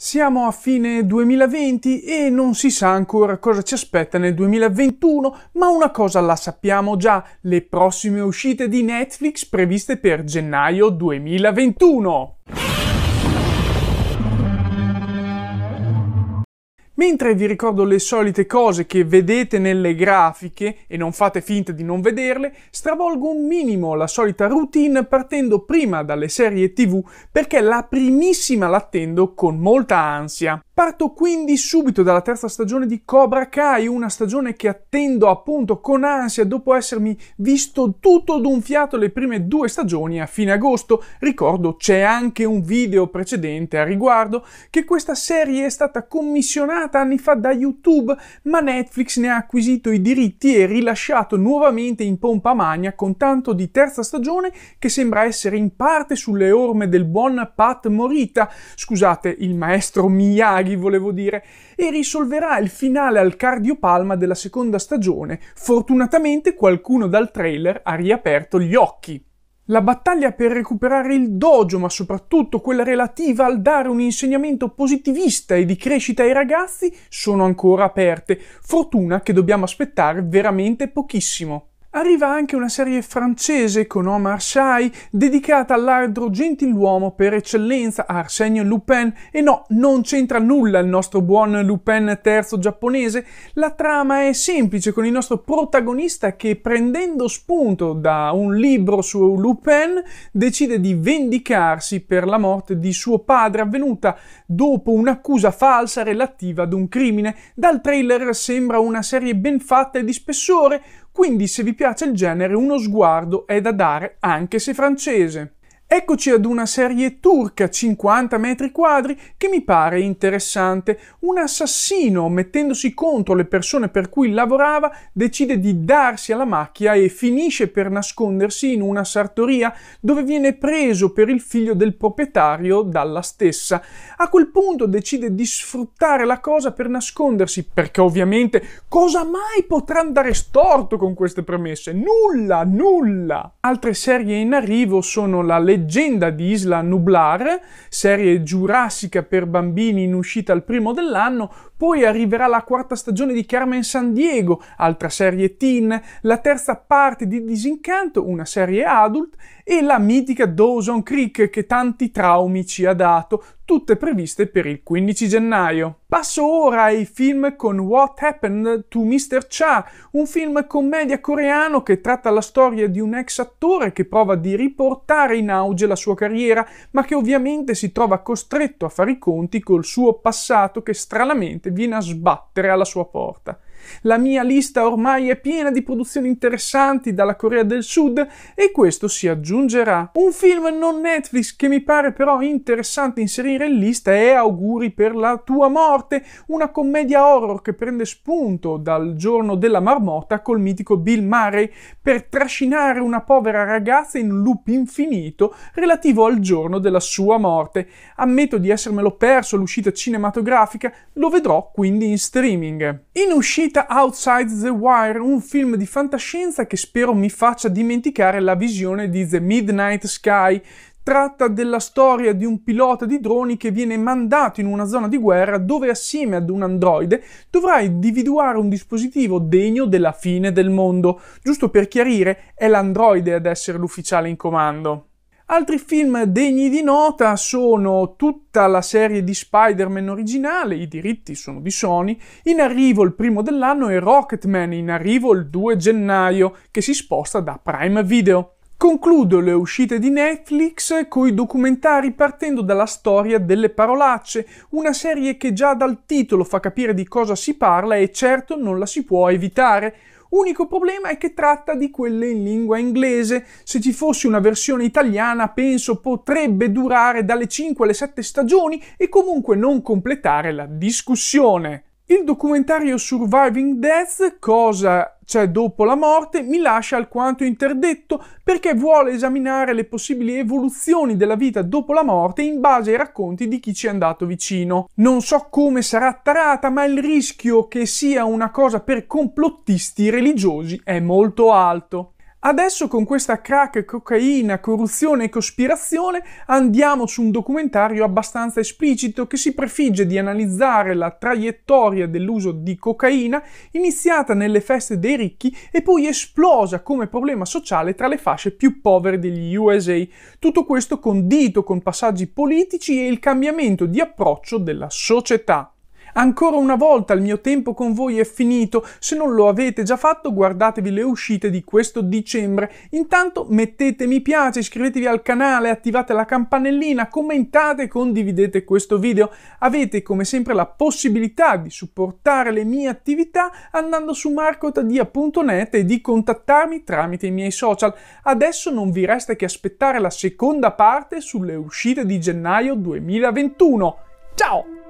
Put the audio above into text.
Siamo a fine 2020 e non si sa ancora cosa ci aspetta nel 2021, ma una cosa la sappiamo già, le prossime uscite di Netflix previste per gennaio 2021. Mentre vi ricordo le solite cose che vedete nelle grafiche e non fate finta di non vederle, stravolgo un minimo la solita routine partendo prima dalle serie TV perché la primissima l'attendo con molta ansia. Parto quindi subito dalla terza stagione di Cobra Kai, una stagione che attendo appunto con ansia dopo essermi visto tutto d'un fiato le prime due stagioni a fine agosto. Ricordo c'è anche un video precedente a riguardo che questa serie è stata commissionata anni fa da YouTube, ma Netflix ne ha acquisito i diritti e rilasciato nuovamente in pompa magna con tanto di terza stagione che sembra essere in parte sulle orme del buon Pat Morita, scusate, il maestro Miyagi volevo dire, e risolverà il finale al cardiopalma della seconda stagione. Fortunatamente qualcuno dal trailer ha riaperto gli occhi. La battaglia per recuperare il dojo, ma soprattutto quella relativa al dare un insegnamento positivista e di crescita ai ragazzi, sono ancora aperte. Fortuna che dobbiamo aspettare veramente pochissimo. Arriva anche una serie francese con Omar Sy dedicata all'ardro gentiluomo per eccellenza Arsène Lupin e no, non c'entra nulla il nostro buon Lupin terzo giapponese, la trama è semplice con il nostro protagonista che prendendo spunto da un libro su Lupin decide di vendicarsi per la morte di suo padre avvenuta dopo un'accusa falsa relativa ad un crimine. Dal trailer sembra una serie ben fatta e di spessore, quindi se vi piace il genere uno sguardo è da dare anche se francese. Eccoci ad una serie turca 50 metri quadri che mi pare interessante. Un assassino, mettendosi contro le persone per cui lavorava, decide di darsi alla macchia e finisce per nascondersi in una sartoria dove viene preso per il figlio del proprietario dalla stessa. A quel punto decide di sfruttare la cosa per nascondersi, perché ovviamente cosa mai potrà andare storto con queste premesse? Nulla, nulla! Altre serie in arrivo sono la legge leggenda di Isla Nublar, serie giurassica per bambini in uscita al primo dell'anno, poi arriverà la quarta stagione di Carmen San Diego, altra serie teen, la terza parte di Disincanto, una serie adult, e la mitica Dawson Creek che tanti traumi ci ha dato, tutte previste per il 15 gennaio. Passo ora ai film con What Happened to Mr. Cha, un film commedia coreano che tratta la storia di un ex attore che prova di riportare in auge la sua carriera, ma che ovviamente si trova costretto a fare i conti col suo passato che stranamente viene a sbattere alla sua porta. La mia lista ormai è piena di produzioni interessanti dalla Corea del Sud e questo si aggiungerà. Un film non Netflix che mi pare però interessante inserire in lista è Auguri per la tua morte, una commedia horror che prende spunto dal giorno della marmotta col mitico Bill Murray per trascinare una povera ragazza in un loop infinito relativo al giorno della sua morte. Ammetto di essermelo perso l'uscita cinematografica, lo vedrò quindi in streaming. In uscita uscita Outside the Wire, un film di fantascienza che spero mi faccia dimenticare la visione di The Midnight Sky. Tratta della storia di un pilota di droni che viene mandato in una zona di guerra dove assieme ad un androide dovrà individuare un dispositivo degno della fine del mondo. Giusto per chiarire, è l'androide ad essere l'ufficiale in comando. Altri film degni di nota sono tutta la serie di Spider-Man originale, i diritti sono di Sony, in arrivo il primo dell'anno e Rocketman in arrivo il 2 gennaio, che si sposta da Prime Video. Concludo le uscite di Netflix coi documentari partendo dalla storia delle parolacce, una serie che già dal titolo fa capire di cosa si parla e certo non la si può evitare. Unico problema è che tratta di quelle in lingua inglese. Se ci fosse una versione italiana, penso potrebbe durare dalle 5 alle 7 stagioni e comunque non completare la discussione. Il documentario Surviving Death, cosa c'è dopo la morte, mi lascia alquanto interdetto perché vuole esaminare le possibili evoluzioni della vita dopo la morte in base ai racconti di chi ci è andato vicino. Non so come sarà tarata, ma il rischio che sia una cosa per complottisti religiosi è molto alto. Adesso con questa crack, cocaina, corruzione e cospirazione andiamo su un documentario abbastanza esplicito che si prefigge di analizzare la traiettoria dell'uso di cocaina iniziata nelle feste dei ricchi e poi esplosa come problema sociale tra le fasce più povere degli USA. Tutto questo condito con passaggi politici e il cambiamento di approccio della società. Ancora una volta il mio tempo con voi è finito, se non lo avete già fatto guardatevi le uscite di questo dicembre. Intanto mettete mi piace, iscrivetevi al canale, attivate la campanellina, commentate e condividete questo video. Avete come sempre la possibilità di supportare le mie attività andando su marcotadia.net e di contattarmi tramite i miei social. Adesso non vi resta che aspettare la seconda parte sulle uscite di gennaio 2021. Ciao!